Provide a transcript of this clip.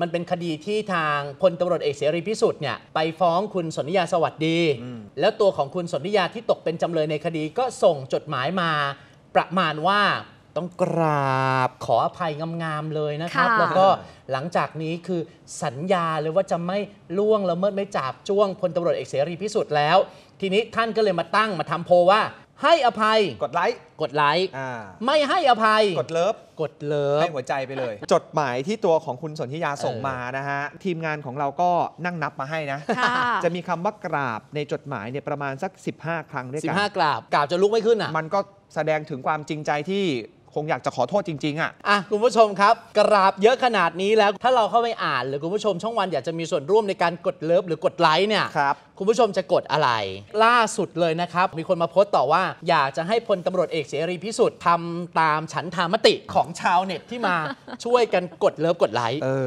มันเป็นคดีที่ทางพลตำรวจเอกเสรีพิสุทธิ์เนี่ยไปฟ้องคุณสนธิยาสวัสดี แล้วตัวของคุณสนธิยาที่ตกเป็นจำเลยในคดีก็ส่งจดหมายมา ประมาณว่าต้องกราบขออภัยงามๆเลยนะครับ ค่ะ แล้วก็หลังจากนี้คือสัญญาเลยว่าจะไม่ล่วงละเมิดไม่จับจ้วงพลตำรวจเอกเสรีพิสุทธิ์แล้ว ทีนี้ท่านก็เลยมาตั้งมาทำโพลว่า ให้อภัยกดไลค์กดไลค์อ่าไม่ให้อภัยกดเลิฟกดเลิให้ฟหัวใจไปเลย จดหมายที่ตัวของคุณสนธิยาส่งเออมานะฮะ ทีมงานของเราก็นั่งนับมาให้นะ ค่ะจะมีคำว่ากราบในจดหมายเนี่ยประมาณสัก 15 ครั้งด้วยกัน15กราบกราบจะลุกไม่ขึ้นอะ มันก็แสดงถึงความจริงใจที่ คงอยากจะขอโทษจริงๆอะอะคุณผู้ชมครับ กราบเยอะขนาดนี้แล้วถ้าเราเข้าไปอ่านหรือคุณผู้ชมช่องวันอยากจะมีส่วนร่วมในการกดเลิฟหรือกดไลค์เนี่ยครับคุณผู้ชมจะกดอะไร ล่าสุดเลยนะครับ มีคนมาโพสต์ต่อว่า อยากจะให้พลตำรวจเอกเสรีพิสุทธิ์ทำตามฉันทามติของชาวเน็ตที่มาช่วยกันกดเลิฟกดไลค์เออ